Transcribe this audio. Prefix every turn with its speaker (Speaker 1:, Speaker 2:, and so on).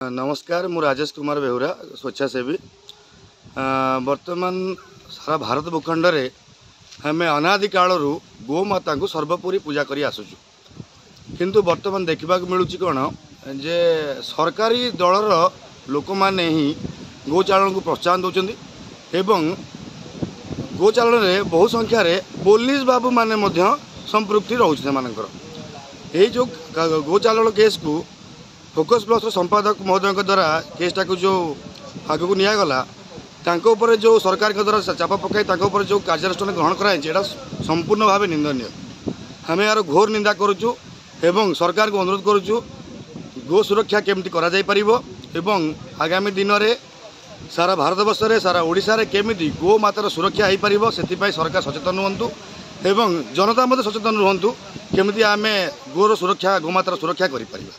Speaker 1: ନମସ୍କାର ମୁଁ ରାଜେଶ କୁମାର ବେହୁରା ସ୍ୱେଚ୍ଛାସେବୀ ବର୍ତ୍ତମାନ ସାରା ଭାରତ ଭୂଖଣ୍ଡରେ ଆମେ ଅନାଦି କାଳରୁ ଗୋମାତାଙ୍କୁ ସର୍ବୋପରି ପୂଜା କରି ଆସୁଛୁ କିନ୍ତୁ ବର୍ତ୍ତମାନ ଦେଖିବାକୁ ମିଳୁଛି କ'ଣ ଯେ ସରକାରୀ ଦଳର ଲୋକମାନେ ହିଁ ଗୋଚାଳନକୁ ପ୍ରୋତ୍ସାହନ ଦେଉଛନ୍ତି ଏବଂ ଗୋଚାଳନରେ ବହୁ ସଂଖ୍ୟାରେ ପୋଲିସ ବାବୁମାନେ ମଧ୍ୟ ସମ୍ପୃକ୍ତି ରହୁଛି ସେମାନଙ୍କର ଏଇ ଯେଉଁ ଗୋଚାଳନ କେସ୍କୁ ଫୋକସ୍ ପ୍ଲସ୍ର ସମ୍ପାଦକ ମହୋଦୟଙ୍କ ଦ୍ୱାରା କେସ୍ଟାକୁ ଯେଉଁ ଆଗକୁ ନିଆଗଲା ତାଙ୍କ ଉପରେ ଯେଉଁ ସରକାରଙ୍କ ଦ୍ୱାରା ଚାପ ପକାଇ ତାଙ୍କ ଉପରେ ଯେଉଁ କାର୍ଯ୍ୟାନୁଷ୍ଠାନ ଗ୍ରହଣ କରାଯାଇଛି ଏଇଟା ସମ୍ପୂର୍ଣ୍ଣ ଭାବେ ନିନ୍ଦନୀୟ ଆମେ ଏହାର ଘୋର ନିନ୍ଦା କରୁଛୁ ଏବଂ ସରକାରଙ୍କୁ ଅନୁରୋଧ କରୁଛୁ ଗୋ ସୁରକ୍ଷା କେମିତି କରାଯାଇପାରିବ ଏବଂ ଆଗାମୀ ଦିନରେ ସାରା ଭାରତବର୍ଷରେ ସାରା ଓଡ଼ିଶାରେ କେମିତି ଗୋମାତାର ସୁରକ୍ଷା ହୋଇପାରିବ ସେଥିପାଇଁ ସରକାର ସଚେତନ ହୁଅନ୍ତୁ ଏବଂ ଜନତା ମଧ୍ୟ ସଚେତନ ରୁହନ୍ତୁ କେମିତି ଆମେ ଗୋର ସୁରକ୍ଷା ଗୋମାତାର ସୁରକ୍ଷା କରିପାରିବା।